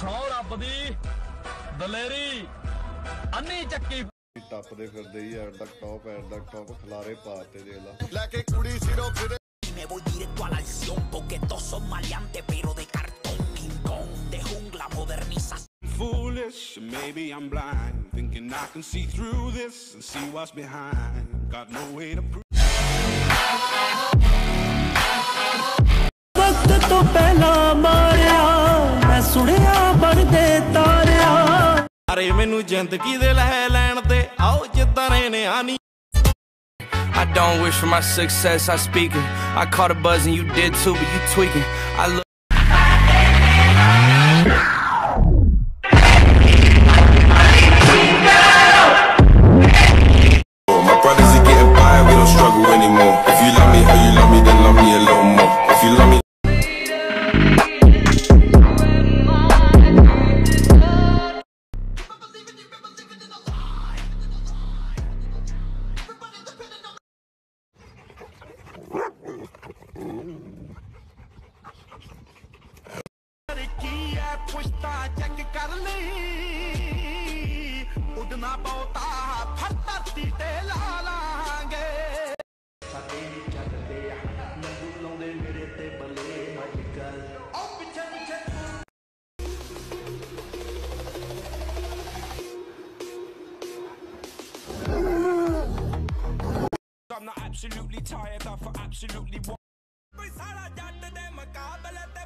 ਸੌ ਰੱਬ ਦੀ ਦਲੇਰੀ ਅੰਨੀ ਚੱਕੀ ਟੱਪਦੇ ਫਿਰਦੇ ਹੀ at the top at the top ਖਲਾਰੇ ਪਾਤੇ ਦੇ ਲਾ ਲੈ ਕੇ ਕੁੜੀ ਸਿਰੋਂ ਫਿਰੇ Me voy directo a la acción porque todos son maleantes pero de cartón, King Kong, de jungla, modernización. foolish, or maybe I'm blind. Thinking I can see through this and see what's behind. Got no way to prove. ਵਕਤ ਤੋਂ ਪਹਿਲਾਂ ਅਰੇ ਮੈਨੂੰ ਜ਼ਿੰਦਗੀ ਦੇ ਲੈ ਲੈਣ ਤੇ ਆਓ ਜਿੱਦਾਂ ਨੇ ਆਨੀ I don't wish for my success, I speak it. I caught a buzz and you did too, but you tweaking. I look. ਕੀ ਐ ਪੁਸ਼ਤਾ ਚੈੱਕ ਕਰ ਲਈ ਉਡਣਾ ਬਹੁਤਾ ਫਰ ਧਰਤੀ ਤੇ ਲਾ ਲਾਂਗੇ ਸਾਡੇ ਚੱਲਦੇ ਆ ਨੰਬੂ ਲਾਉਂਦੇ ਮੇਰੇ ਤੇ ਬੱਲੇ ਅੱਜ ਕੱਲ ਉਹ ਪਿੱਛੇ ਪਿੱਛੇ I'm not absolutely tired, I for absolutely what. ਕੋਈ ਸਾਲਾ ਜੱਟ ਦੇ ਮੁਕਾਬਲੇ ਤੇ ਬਾਹਰ ਨਿਕਲੇ